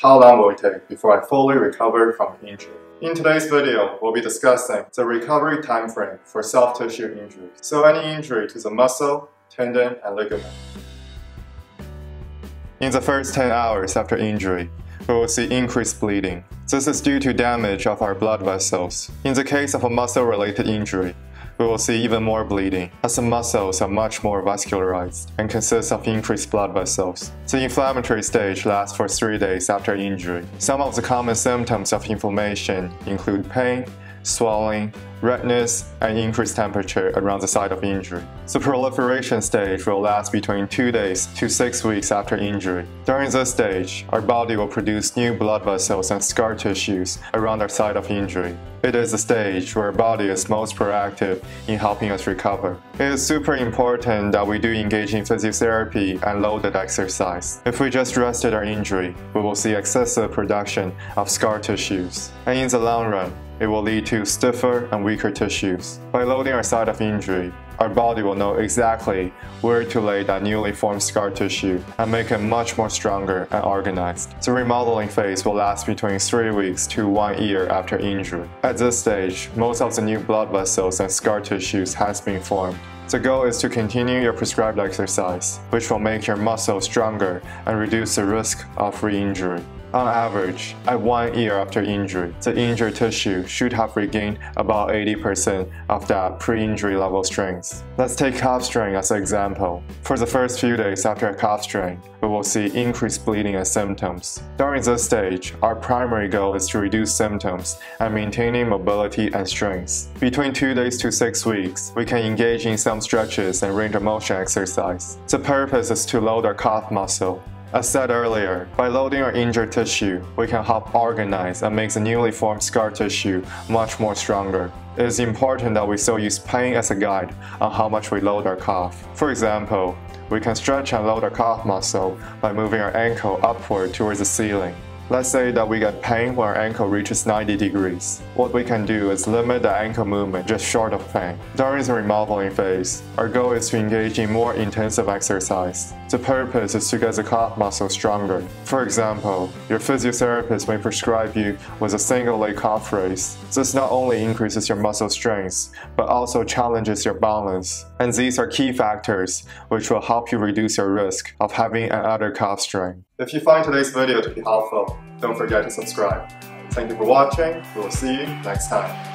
How long will it take before I fully recover from the injury? In today's video, we'll be discussing the recovery time frame for soft tissue injuries. So any injury to the muscle, tendon, and ligament. In the first 10 hours after injury, we will see increased bleeding. This is due to damage of our blood vessels. In the case of a muscle-related injury, we will see even more bleeding, as the muscles are much more vascularized and consist of increased blood vessels. The inflammatory stage lasts for 3 days after injury. Some of the common symptoms of inflammation include pain, swelling, redness, and increased temperature around the site of injury. The proliferation stage will last between 2 days to 6 weeks after injury. During this stage, our body will produce new blood vessels and scar tissues around our site of injury. It is the stage where our body is most proactive in helping us recover. It is super important that we do engage in physiotherapy and loaded exercise. If we just rested our injury, we will see excessive production of scar tissues. And in the long run, it will lead to stiffer and weaker tissues. By loading our site of injury, our body will know exactly where to lay that newly formed scar tissue and make it much more stronger and organized. The remodeling phase will last between 3 weeks to 1 year after injury. At this stage, most of the new blood vessels and scar tissues has been formed. The goal is to continue your prescribed exercise, which will make your muscles stronger and reduce the risk of re-injury. On average, at one year after injury, the injured tissue should have regained about 80% of that pre-injury level strength. Let's take calf strain as an example. For the first few days after a calf strain, we will see increased bleeding and symptoms. During this stage, our primary goal is to reduce symptoms and maintaining mobility and strength. Between 2 days to 6 weeks, we can engage in some stretches and range of motion exercise. The purpose is to load our calf muscle as said earlier, by loading our injured tissue, we can help organize and make the newly formed scar tissue much more stronger. It is important that we still use pain as a guide on how much we load our calf. For example, we can stretch and load our calf muscle by moving our ankle upward towards the ceiling. Let's say that we get pain when our ankle reaches 90 degrees. What we can do is limit the ankle movement just short of pain. During the remodeling phase, our goal is to engage in more intensive exercise. The purpose is to get the calf muscle stronger. For example, your physiotherapist may prescribe you with a single leg calf raise. This not only increases your muscle strength, but also challenges your balance. And these are key factors which will help you reduce your risk of having another calf strain. If you find today's video to be helpful, don't forget to subscribe. Thank you for watching, we will see you next time.